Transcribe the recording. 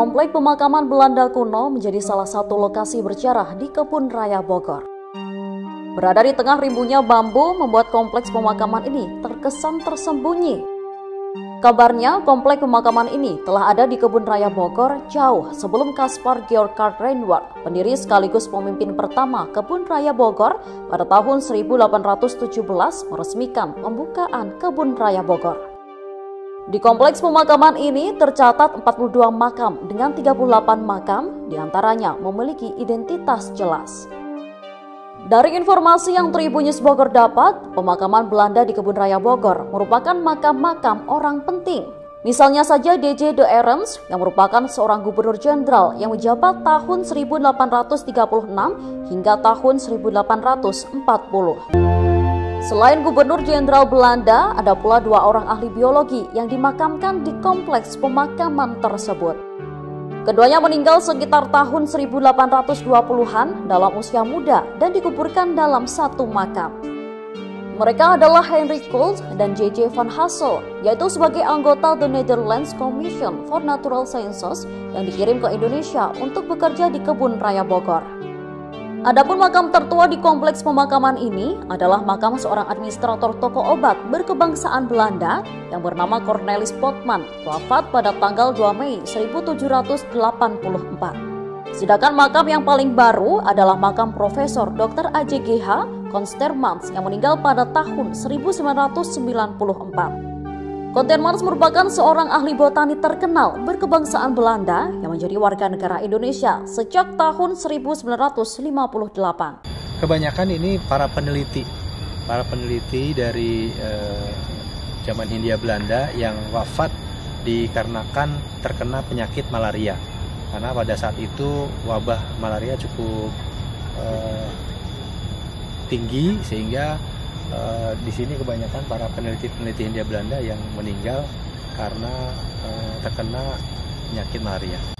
Komplek pemakaman Belanda kuno menjadi salah satu lokasi berjarah di Kebun Raya Bogor. Berada di tengah rimbunnya bambu membuat kompleks pemakaman ini terkesan tersembunyi. Kabarnya, komplek pemakaman ini telah ada di Kebun Raya Bogor jauh sebelum Kaspar Georg Karl Reinwald, pendiri sekaligus pemimpin pertama Kebun Raya Bogor pada tahun 1817 meresmikan pembukaan Kebun Raya Bogor. Di kompleks pemakaman ini tercatat 42 makam dengan 38 makam di antaranya memiliki identitas jelas. Dari informasi yang Tribun Bogor dapat, pemakaman Belanda di Kebun Raya Bogor merupakan makam-makam orang penting. Misalnya saja DJ De Erens yang merupakan seorang gubernur jenderal yang menjabat tahun 1836 hingga tahun 1840. Selain Gubernur Jenderal Belanda, ada pula dua orang ahli biologi yang dimakamkan di kompleks pemakaman tersebut. Keduanya meninggal sekitar tahun 1820-an dalam usia muda dan dikuburkan dalam satu makam. Mereka adalah Henry Colt dan J.J. van Hassel, yaitu sebagai anggota The Netherlands Commission for Natural Sciences yang dikirim ke Indonesia untuk bekerja di kebun raya Bogor. Adapun makam tertua di kompleks pemakaman ini adalah makam seorang administrator toko obat berkebangsaan Belanda yang bernama Cornelis Potman, wafat pada tanggal 2 Mei 1784. Sedangkan makam yang paling baru adalah makam Profesor Dr. AJGH Konstermans yang meninggal pada tahun 1994. Kontenmans merupakan seorang ahli botani terkenal berkebangsaan Belanda yang menjadi warga negara Indonesia sejak tahun 1958. Kebanyakan ini para peneliti, para peneliti dari eh, zaman Hindia Belanda yang wafat dikarenakan terkena penyakit malaria. Karena pada saat itu wabah malaria cukup eh, tinggi sehingga Eh, di sini kebanyakan para peneliti-peneliti Hindia Belanda yang meninggal karena uh, terkena penyakit malaria.